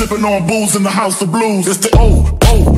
Sipping on booze in the house of blues. It's the O O.